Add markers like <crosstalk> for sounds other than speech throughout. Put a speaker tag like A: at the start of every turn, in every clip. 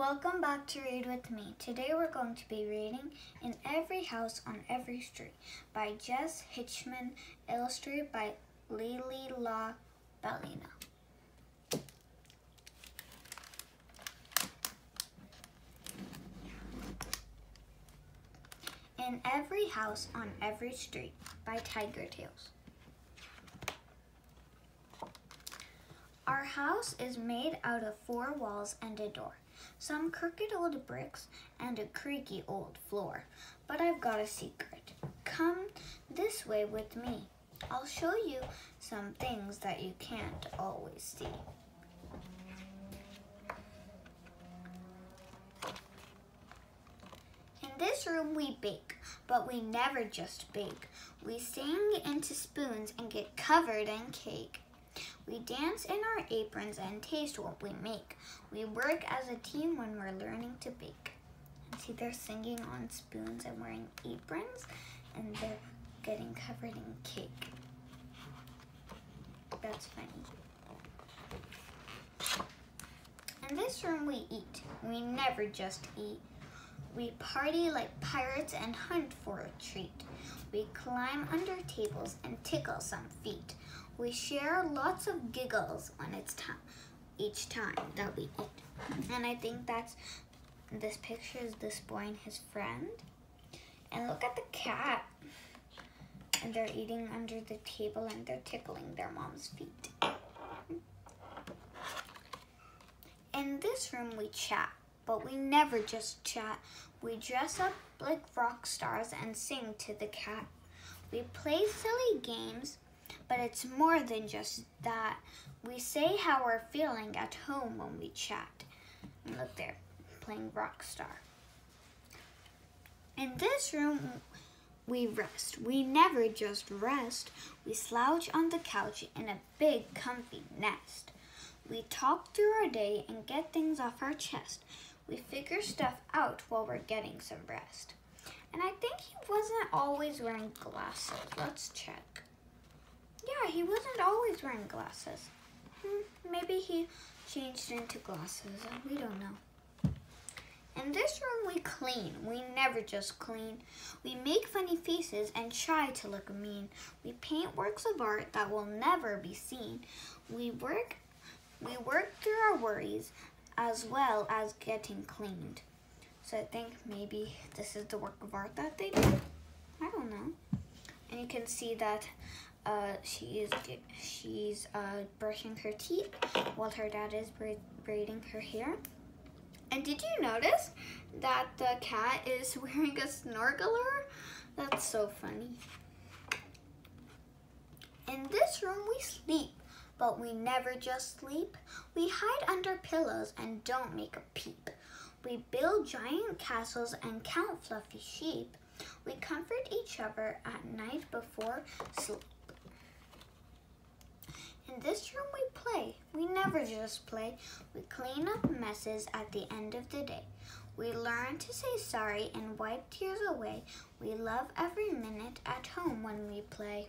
A: welcome back to Read With Me. Today we're going to be reading In Every House on Every Street by Jess Hitchman, illustrated by Lily La Bellina. In Every House on Every Street by Tiger Tales. Our house is made out of four walls and a door, some crooked old bricks, and a creaky old floor. But I've got a secret. Come this way with me. I'll show you some things that you can't always see. In this room we bake, but we never just bake. We sing into spoons and get covered in cake. We dance in our aprons and taste what we make. We work as a team when we're learning to bake. And see, they're singing on spoons and wearing aprons, and they're getting covered in cake. That's funny. In this room, we eat. We never just eat. We party like pirates and hunt for a treat. We climb under tables and tickle some feet. We share lots of giggles when it's time each time that we eat. And I think that's this picture is this boy and his friend. And look at the cat. And they're eating under the table and they're tickling their mom's feet. In this room we chat, but we never just chat. We dress up like rock stars and sing to the cat. We play silly games, but it's more than just that. We say how we're feeling at home when we chat. Look there, playing rock star. In this room, we rest. We never just rest. We slouch on the couch in a big, comfy nest. We talk through our day and get things off our chest. We figure stuff out while we're getting some rest. And I think he wasn't always wearing glasses. Let's check. Yeah, he wasn't always wearing glasses. Hmm, maybe he changed into glasses. We don't know. In this room, we clean. We never just clean. We make funny faces and try to look mean. We paint works of art that will never be seen. We work, we work through our worries as well as getting cleaned. So I think maybe this is the work of art that they did. I don't know. And you can see that uh, she is she's uh, brushing her teeth while her dad is braiding her hair. And did you notice that the cat is <laughs> wearing a snorkeler? That's so funny. In this room we sleep, but we never just sleep. We hide under pillows and don't make a peep. We build giant castles and count fluffy sheep. We comfort each other at night before sleep. In this room we play. We never just play. We clean up messes at the end of the day. We learn to say sorry and wipe tears away. We love every minute at home when we play.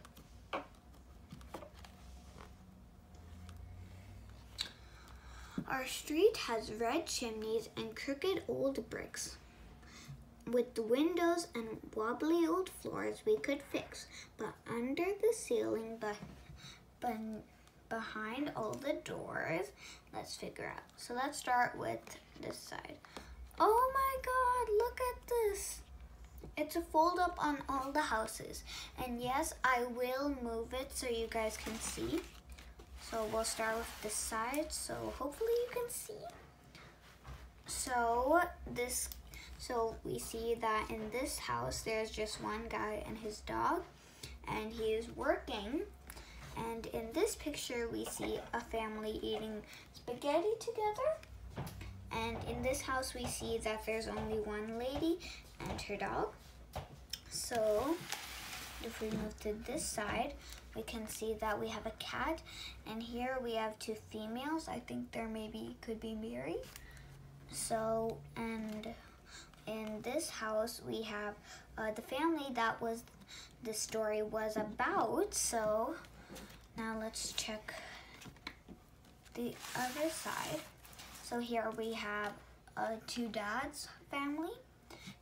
A: Our street has red chimneys and crooked old bricks. With the windows and wobbly old floors we could fix, but under the ceiling, but, but behind all the doors. Let's figure out. So let's start with this side. Oh my god, look at this. It's a fold up on all the houses. And yes, I will move it so you guys can see. So we'll start with this side, so hopefully you can see. So this, so we see that in this house, there's just one guy and his dog, and he is working and in this picture, we see a family eating spaghetti together. And in this house, we see that there's only one lady and her dog. So if we move to this side, we can see that we have a cat. And here we have two females. I think there maybe could be Mary. So, and in this house, we have uh, the family that was the story was about. So now let's check the other side. So here we have uh, two dads family.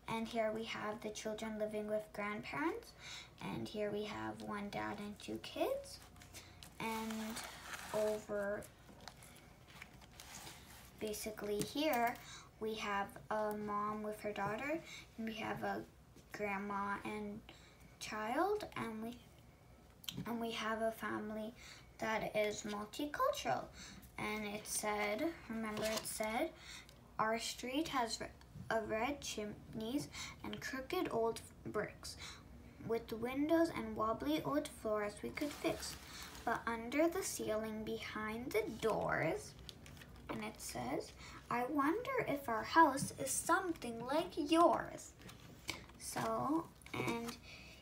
A: And here we have the children living with grandparents. And here we have one dad and two kids. And over basically here we have a mom with her daughter and we have a grandma and child and we and we have a family that is multicultural. And it said remember it said our street has a red chimneys and crooked old bricks. With windows and wobbly old floors we could fix. But under the ceiling behind the doors and it says i wonder if our house is something like yours. So and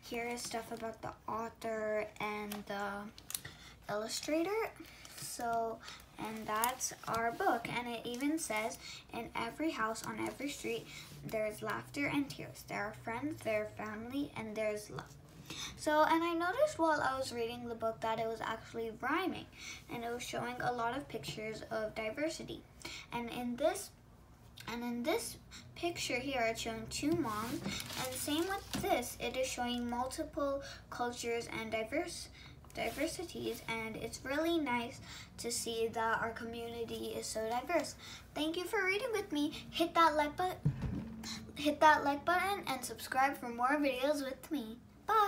A: here is stuff about the author and the illustrator. So, and that's our book. And it even says, in every house, on every street, there's laughter and tears. There are friends, there are family, and there's love. So, and I noticed while I was reading the book that it was actually rhyming, and it was showing a lot of pictures of diversity. And in this and in this picture here, it's showing two moms. And same with this, it is showing multiple cultures and diverse diversities and it's really nice to see that our community is so diverse. Thank you for reading with me. Hit that like button hit that like button and subscribe for more videos with me. Bye.